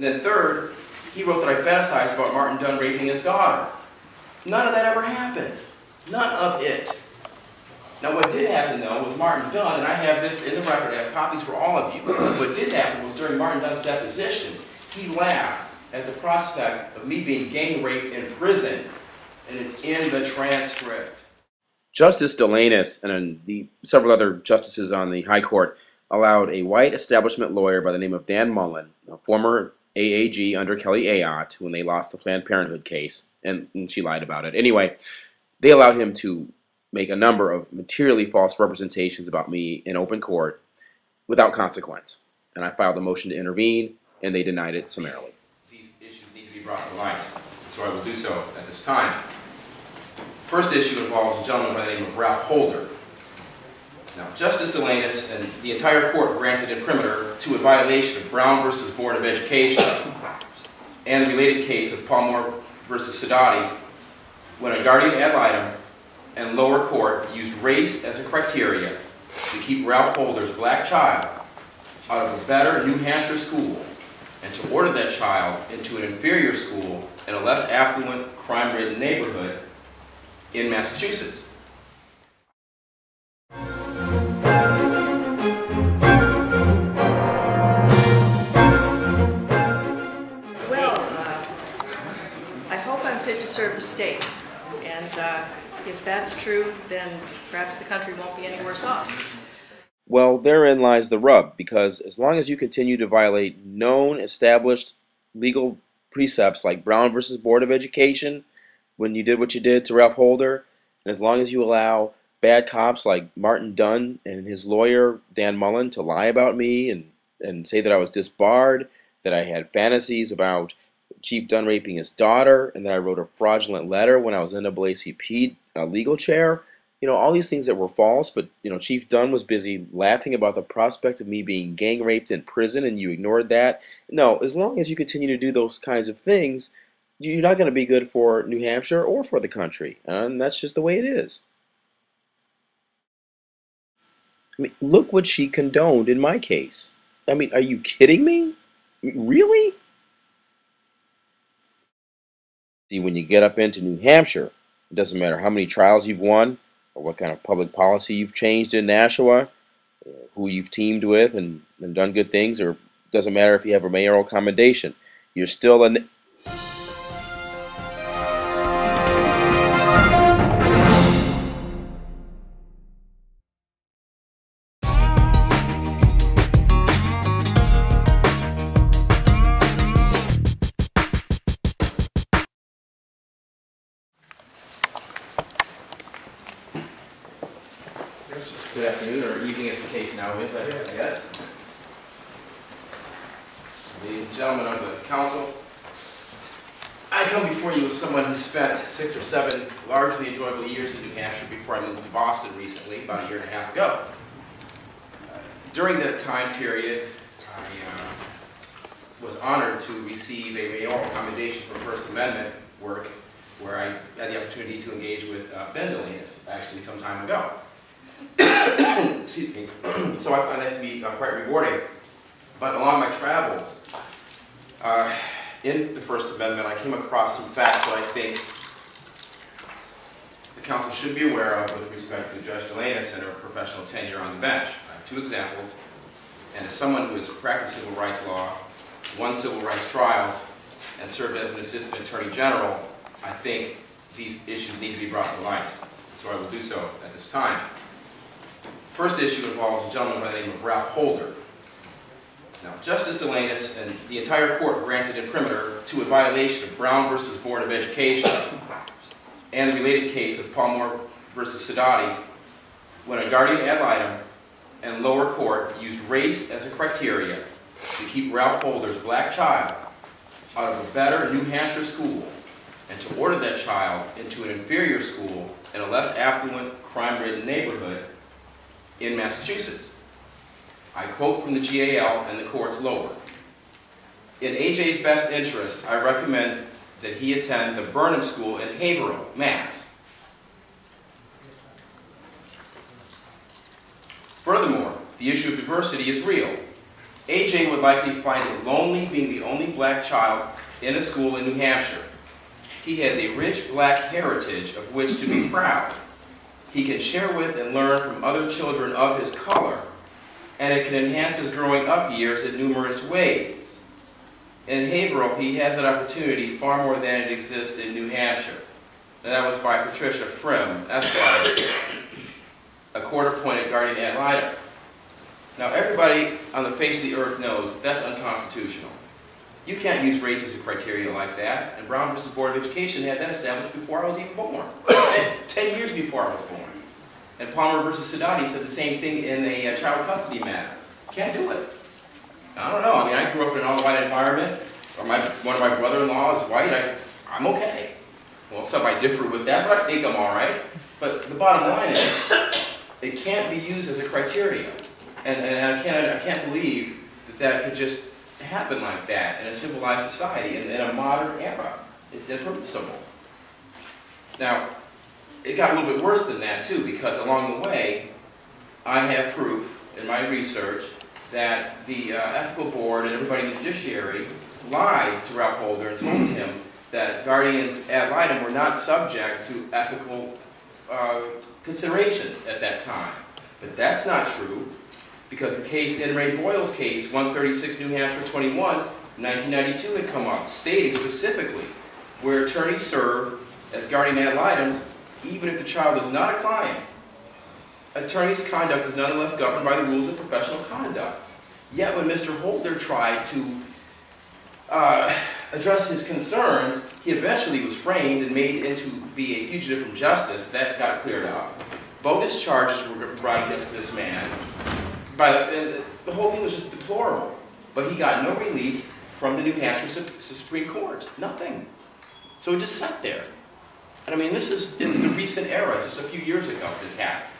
And then third, he wrote that I fantasized about Martin Dunn raping his daughter. None of that ever happened. None of it. Now what did happen though was Martin Dunn, and I have this in the record, I have copies for all of you. what did happen was during Martin Dunn's deposition, he laughed at the prospect of me being gang raped in prison. And it's in the transcript. Justice Dalianis and uh, the several other justices on the High Court allowed a white establishment lawyer by the name of Dan Mullen, a former AAG under Kelly Ayotte, when they lost the Planned Parenthood case, and, and she lied about it. Anyway, they allowed him to make a number of materially false representations about me in open court without consequence. And I filed a motion to intervene, and they denied it summarily. These issues need to be brought to light, so I will do so at this time. First issue involves a gentleman by the name of Ralph Holder. Now, Justice Dalianis and the entire court granted imprimatur to a violation of Brown versus Board of Education and the related case of Palmore versus Sidoti when a guardian ad litem and lower court used race as a criteria to keep Ralph Holder's black child out of a better New Hampshire school and to order that child into an inferior school in a less affluent, crime-ridden neighborhood in Massachusetts. Serve the state. And uh, if that's true, then perhaps the country won't be any worse off. Well, therein lies the rub, because as long as you continue to violate known, established legal precepts like Brown versus Board of Education, when you did what you did to Ralph Holder, and as long as you allow bad cops like Martin Dunn and his lawyer, Dan Mullen, to lie about me and, and say that I was disbarred, that I had fantasies about Chief Dunn raping his daughter, and then I wrote a fraudulent letter when I was in NAACP uh, legal chair, you know, all these things that were false, but, you know, Chief Dunn was busy laughing about the prospect of me being gang raped in prison and you ignored that. No, as long as you continue to do those kinds of things, you're not going to be good for New Hampshire or for the country. And that's just the way it is. I mean, look what she condoned in my case. I mean, are you kidding me? Really? See, when you get up into New Hampshire, it doesn't matter how many trials you've won, or what kind of public policy you've changed in Nashua, who you've teamed with and, and done good things, or doesn't matter if you have a mayoral commendation. You're still a Good afternoon, or evening as the case now is, I guess. Ladies and gentlemen of the council, I come before you as someone who spent six or seven largely enjoyable years in New Hampshire before I moved to Boston recently, about a year and a half ago. Uh, During that time period, I uh, was honored to receive a mayoral commendation for First Amendment work where I had the opportunity to engage with uh, Ben actually some time ago. Excuse me. so I find that to be uh, quite rewarding. But along my travels, uh, in the First Amendment, I came across some facts that I think the council should be aware of with respect to Judge Dalianis and her professional tenure on the bench. I have two examples, and as someone who has practiced civil rights law, won civil rights trials, and served as an assistant attorney general, I think these issues need to be brought to light. So I will do so at this time. First issue involves a gentleman by the name of Ralph Holder. Now, Justice Dalianis and the entire court granted imprimatur to a violation of Brown versus Board of Education and the related case of Palmore versus Sidoti when a guardian ad litem and lower court used race as a criteria to keep Ralph Holder's black child out of a better New Hampshire school and to order that child into an inferior school in a less affluent, crime-ridden neighborhood in Massachusetts. I quote from the GAL and the court's lower. In AJ's best interest, I recommend that he attend the Burnham School in Haverhill, Mass. Furthermore, the issue of diversity is real. AJ would likely find it lonely being the only black child in a school in New Hampshire. He has a rich black heritage of which to be proud. He can share with and learn from other children of his color, and it can enhance his growing up years in numerous ways. In Haverhill, he has that opportunity far more than it exists in New Hampshire. And that was by Patricia Frim, Esquire, a court-appointed guardian ad litem. Now, everybody on the face of the earth knows that's unconstitutional. You can't use race as a criteria like that, and Brown versus Board of Education had that established before I was even born, ten years before I was born. And Palmore versus Sidoti said the same thing in a uh, child custody matter. Can't do it. I don't know. I mean, I grew up in an all-white environment, or my one of my brother-in-law is white. I, I'm okay. Well, some I differ with that, but I think I'm all right. But the bottom line is, it can't be used as a criteria. And, and I, can't, I can't believe that that could just happen like that in a civilized society, in, in a modern era. It's impermissible. Now, it got a little bit worse than that, too, because along the way, I have proof in my research that the uh, ethical board and everybody in the judiciary lied to Ralph Holder and told him that guardians ad litem were not subject to ethical uh, considerations at that time. But that's not true because the case, in Ray Boyle's case, 136 New Hampshire 21, 1992 had come up, stating specifically where attorneys serve as guardian ad litems even if the child is not a client. Attorney's conduct is nonetheless governed by the rules of professional conduct. Yet when Mr. Holder tried to uh, address his concerns, he eventually was framed and made into be a fugitive from justice. That got cleared up. Bogus charges were brought against this man. By the, the whole thing was just deplorable. But he got no relief from the New Hampshire Supreme Court. Nothing. So he just sat there. And I mean, this is in the recent era, just a few years ago, this happened.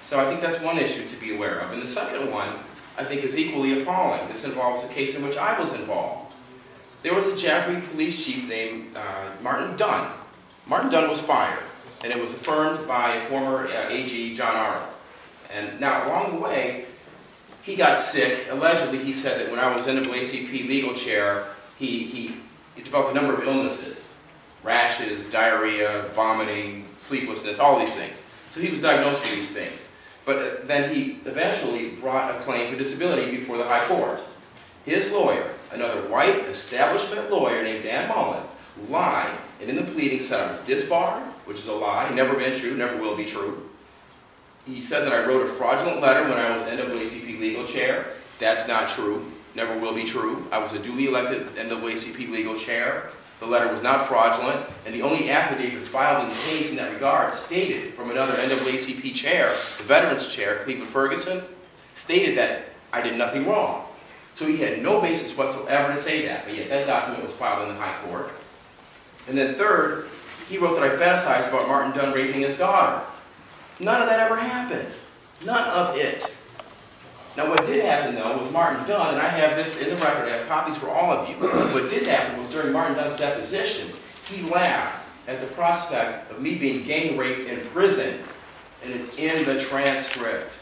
So I think that's one issue to be aware of. And the second one, I think, is equally appalling. This involves a case in which I was involved. There was a Jaffrey police chief named uh, Martin Dunn. Martin Dunn was fired, and it was affirmed by former uh, AG John Arnold. And now, along the way, he got sick. Allegedly, he said that when I was in the NAACP legal chair, he, he developed a number of illnesses. Rashes, diarrhea, vomiting, sleeplessness, all these things. So he was diagnosed with these things. But uh, then he eventually brought a claim for disability before the High Court. His lawyer, another white establishment lawyer named Dan Mullen, lied and in the pleading said I was disbarred, which is a lie, never been true, never will be true. He said that I wrote a fraudulent letter when I was NAACP legal chair. That's not true, never will be true. I was a duly elected NAACP legal chair. The letter was not fraudulent, and the only affidavit filed in the case in that regard stated from another NAACP chair, the Veterans Chair, Cleveland Ferguson, stated that I did nothing wrong. So he had no basis whatsoever to say that, but yet that document was filed in the High Court. And then third, he wrote that I fantasized about Martin Dunn raping his daughter. None of that ever happened. None of it. Now what did happen though was Martin Dunn, and I have this in the record, I have copies for all of you. what did happen was during Martin Dunn's deposition, he laughed at the prospect of me being gang raped in prison, and it's in the transcript.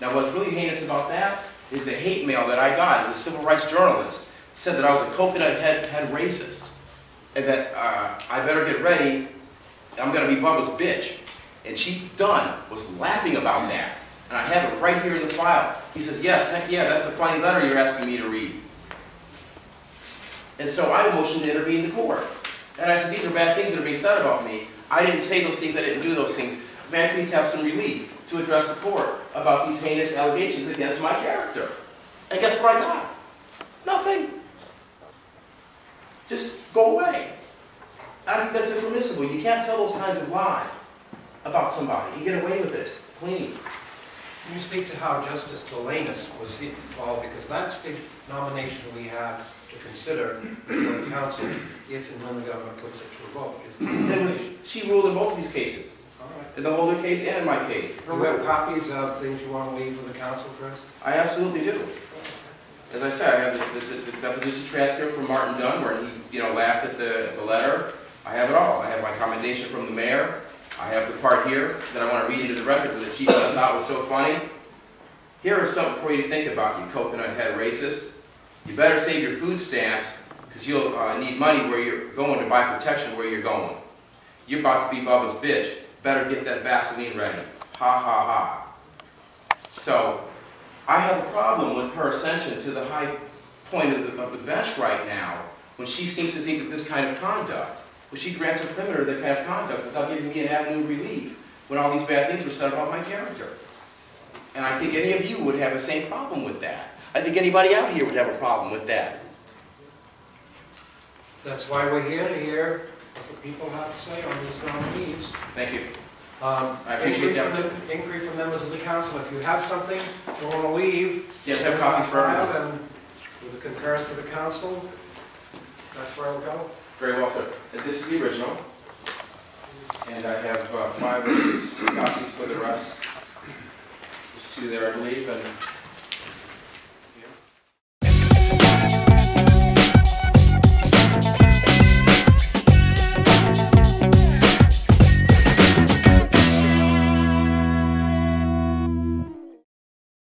Now what's really heinous about that is the hate mail that I got as a civil rights journalist. said that I was a coconut head, head racist, and that uh, I better get ready, I'm to be Bubba's bitch. And Chief Dunn was laughing about that. And I have it right here in the file. He says, yes, heck yeah, that's a funny letter you're asking me to read. And so I motioned to intervene in the court. And I said, these are bad things that are being said about me. I didn't say those things, I didn't do those things. May I please have some relief to address the court about these heinous allegations against my character? And guess what I got? Nothing. Just go away. I think that's impermissible. You can't tell those kinds of lies about somebody. You get away with it clean. Can you speak to how Justice Dalianis was hit involved? Because that's the nomination we have to consider for the council if and when the government puts it to a vote. Is was, she ruled in both of these cases, All right. in the Holder case and in my case. Do you have copies of things you want to leave for the council, Chris? I absolutely do. As I said, I have the, the, the deposition transcript from Martin Dunn where he, you know, laughed at the, the letter. I have it all. I have my commendation from the mayor. I have the part here that I want to read into the record that the chief I thought was so funny. Here is something for you to think about, you coconut head racist. You better save your food stamps, because you'll uh, need money where you're going to buy protection where you're going. You're about to be Bubba's bitch. Better get that Vaseline ready. Ha ha ha. So, I have a problem with her ascension to the high point of the, of the bench right now, when she seems to think that this kind of conduct, when she grants a perimeter of that kind of conduct without giving me an avenue of relief, when all these bad things were said about my character. And I think any of you would have the same problem with that. I think anybody out here would have a problem with that. That's why we're here, to hear what the people have to say on these nominees. Thank you. Um, I appreciate that. from the- Inquiry from members of the council, if you have something, don't want to leave. Yes, have copies for everyone. And with the concurrence of the council, that's where we'll go. Very well, sir. This is the original. And I have uh, five or six copies for the rest. There's two there, I believe, and